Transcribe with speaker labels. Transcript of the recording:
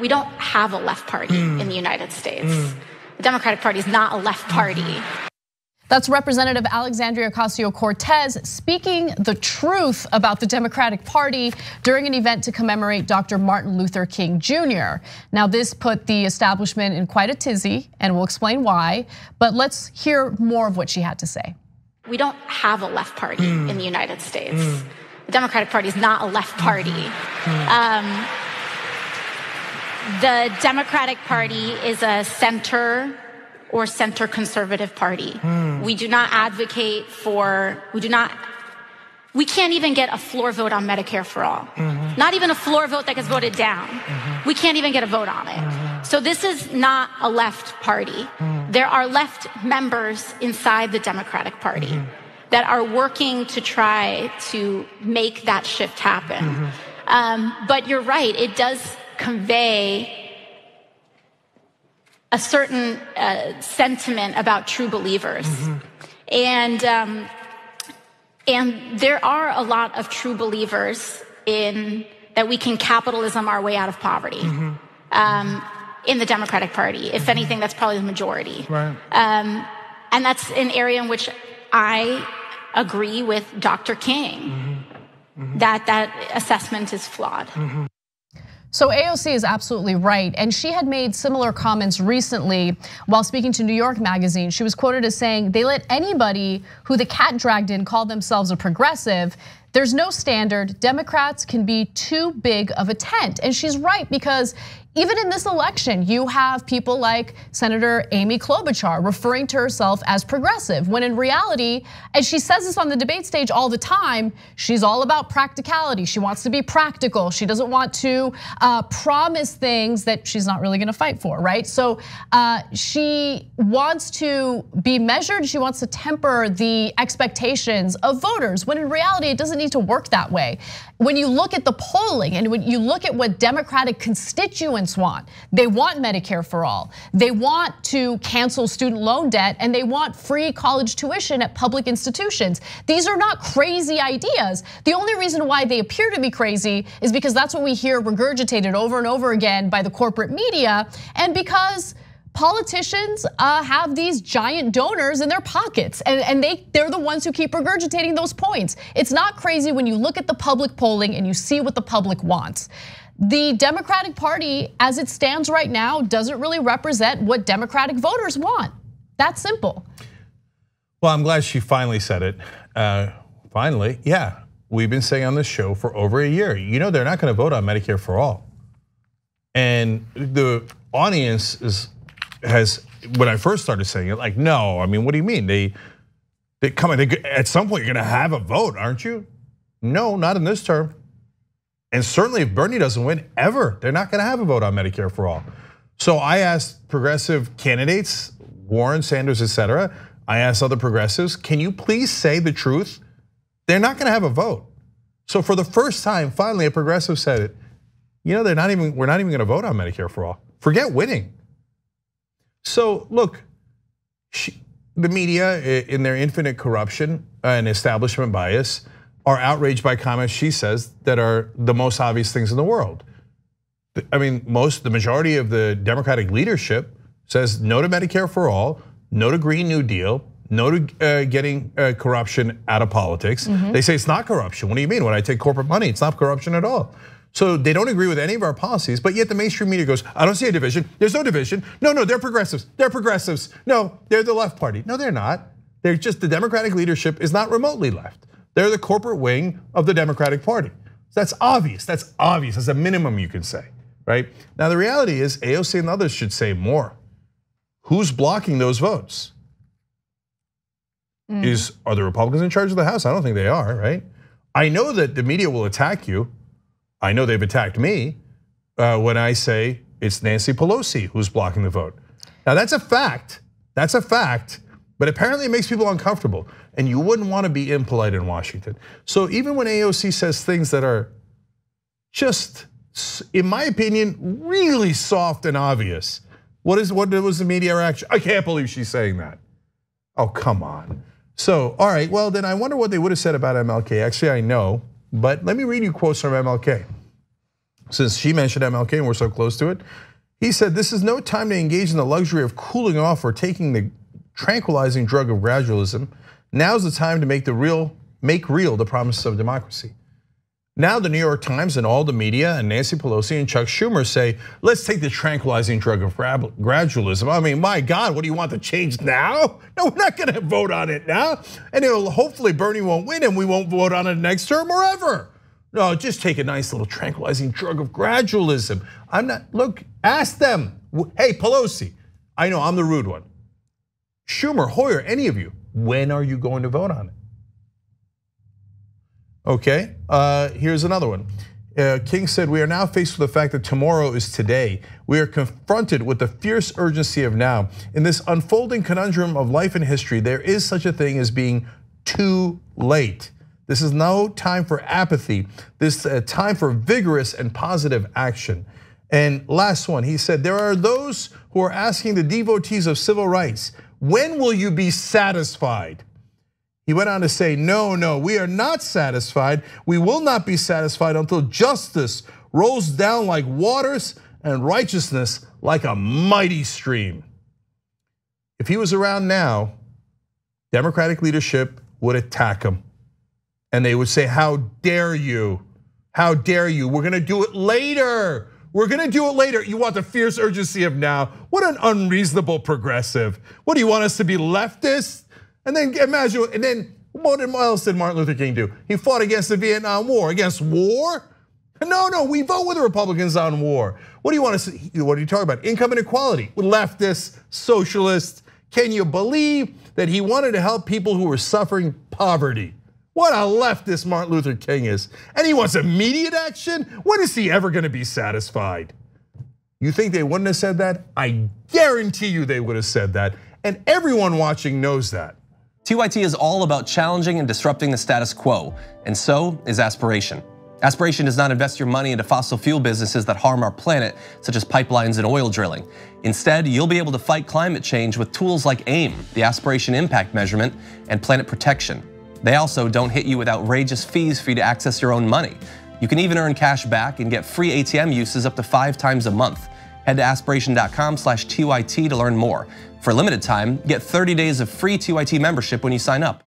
Speaker 1: We don't have a left party mm. in the United States. Mm. The Democratic Party is not a left party. Mm-hmm.
Speaker 2: That's Representative Alexandria Ocasio Cortez speaking the truth about the Democratic Party during an event to commemorate Dr. Martin Luther King Jr. Now, this put the establishment in quite a tizzy, and we'll explain why. But let's hear more of what she had to say.
Speaker 1: We don't have a left party mm. in the United States. Mm. The Democratic Party is not a left party. Mm. Um, the Democratic Party is a center or center conservative party. Mm. We do not advocate for, we do not, we can't even get a floor vote on Medicare for all. Mm-hmm. Not even a floor vote that gets voted down. Mm-hmm. We can't even get a vote on it. Mm-hmm. So this is not a left party. Mm. There are left members inside the Democratic Party mm-hmm. that are working to try to make that shift happen. Mm-hmm. Um, but you're right, it does convey a certain uh, sentiment about true believers. Mm-hmm. And, um, and there are a lot of true believers in that we can capitalism our way out of poverty. Mm-hmm. Um, in the Democratic Party. If mm-hmm. anything, that's probably the majority.
Speaker 3: Right. Um,
Speaker 1: and that's an area in which I agree with Dr. King mm-hmm. Mm-hmm. that that assessment is flawed.
Speaker 2: So AOC is absolutely right. And she had made similar comments recently while speaking to New York Magazine. She was quoted as saying, they let anybody who the cat dragged in call themselves a progressive. There's no standard. Democrats can be too big of a tent. And she's right because even in this election, you have people like Senator Amy Klobuchar referring to herself as progressive, when in reality, and she says this on the debate stage all the time, she's all about practicality. She wants to be practical. She doesn't want to uh, promise things that she's not really gonna fight for, right? So uh, she wants to be measured. She wants to temper the expectations of voters, when in reality, it doesn't need to work that way. When you look at the polling and when you look at what Democratic constituents want. They want Medicare for all. They want to cancel student loan debt and they want free college tuition at public institutions. These are not crazy ideas. The only reason why they appear to be crazy is because that's what we hear regurgitated over and over again by the corporate media and because politicians uh, have these giant donors in their pockets and, and they, they're the ones who keep regurgitating those points. It's not crazy when you look at the public polling and you see what the public wants. The Democratic Party, as it stands right now, doesn't really represent what Democratic voters want. That's simple.
Speaker 3: Well, I'm glad she finally said it. Uh, finally, yeah, we've been saying on this show for over a year. You know, they're not going to vote on Medicare for all. And the audience is has when I first started saying it, like, no, I mean, what do you mean? They they come they, at some point you're going to have a vote, aren't you? No, not in this term. And certainly if Bernie doesn't win ever, they're not gonna have a vote on Medicare for all. So I asked progressive candidates, Warren, Sanders, et cetera, I asked other progressives, can you please say the truth? They're not gonna have a vote. So for the first time, finally, a progressive said it. You know, they're not even, we're not even gonna vote on Medicare for all. Forget winning. So look, the media in their infinite corruption and establishment bias are outraged by comments she says that are the most obvious things in the world. I mean, most, the majority of the Democratic leadership says no to Medicare for all, no to Green New Deal, no to uh, getting uh, corruption out of politics. Mm -hmm. They say it's not corruption. What do you mean? When I take corporate money, it's not corruption at all. So they don't agree with any of our policies, but yet the mainstream media goes, I don't see a division. There's no division. No, no, they're progressives. They're progressives. No, they're the left party. No, they're not. They're just the Democratic leadership is not remotely left. They're the corporate wing of the Democratic Party. That's obvious. That's obvious. That's a minimum you can say, right? Now, the reality is AOC and others should say more. Who's blocking those votes? Mm. Is Are the Republicans in charge of the House? I don't think they are, right? I know that the media will attack you. I know they've attacked me uh, when I say it's Nancy Pelosi who's blocking the vote. Now, that's a fact. That's a fact. But apparently it makes people uncomfortable and you wouldn't want to be impolite in Washington. So even when AOC says things that are just, in my opinion, really soft and obvious, what is what was the media reaction? I can't believe she's saying that. Oh, come on. So, all right, well, then I wonder what they would have said about MLK. Actually, I know, but let me read you quotes from MLK. Since she mentioned MLK and we're so close to it. He said, This is no time to engage in the luxury of cooling off or taking the tranquilizing drug of gradualism. Now's the time to make the real, make real the promises of democracy. Now the New York Times and all the media and Nancy Pelosi and Chuck Schumer say, let's take the tranquilizing drug of gradualism. I mean, my God, what do you want to change now? No, we're not gonna vote on it now. And hopefully Bernie won't win and we won't vote on it next term or ever. No, just take a nice little tranquilizing drug of gradualism. I'm not, look, ask them. Hey, Pelosi, I know I'm the rude one. Schumer, Hoyer, any of you, when are you going to vote on it? Okay, uh, here's another one. Uh, King said, We are now faced with the fact that tomorrow is today. We are confronted with the fierce urgency of now. In this unfolding conundrum of life and history, there is such a thing as being too late. This is no time for apathy. This is a time for vigorous and positive action. And last one, he said, There are those who are asking the devotees of civil rights, when will you be satisfied? He went on to say, No, no, we are not satisfied. We will not be satisfied until justice rolls down like waters and righteousness like a mighty stream. If he was around now, Democratic leadership would attack him. And they would say, How dare you? How dare you? We're gonna do it later. We're gonna do it later. You want the fierce urgency of now. What an unreasonable progressive. What do you want us to be leftists? And then imagine, and then what else did Martin Luther King do? He fought against the Vietnam War. Against war? No, no, we vote with the Republicans on war. What do you want to see? What are you talking about? Income inequality leftists, socialists. Can you believe that he wanted to help people who were suffering poverty? What a leftist Martin Luther King is. And he wants immediate action? When is he ever gonna be satisfied? You think they wouldn't have said that? I guarantee you they would have said that. And everyone watching knows that.
Speaker 4: TYT is all about challenging and disrupting the status quo, and so is aspiration. Aspiration does not invest your money into fossil fuel businesses that harm our planet, such as pipelines and oil drilling. Instead, you'll be able to fight climate change with tools like AIM, the Aspiration Impact Measurement, and Planet Protection. They also don't hit you with outrageous fees for you to access your own money. You can even earn cash back and get free ATM uses up to five times a month. Head to aspiration.com slash TYT to learn more. For a limited time, get 30 days of free TYT membership when you sign up.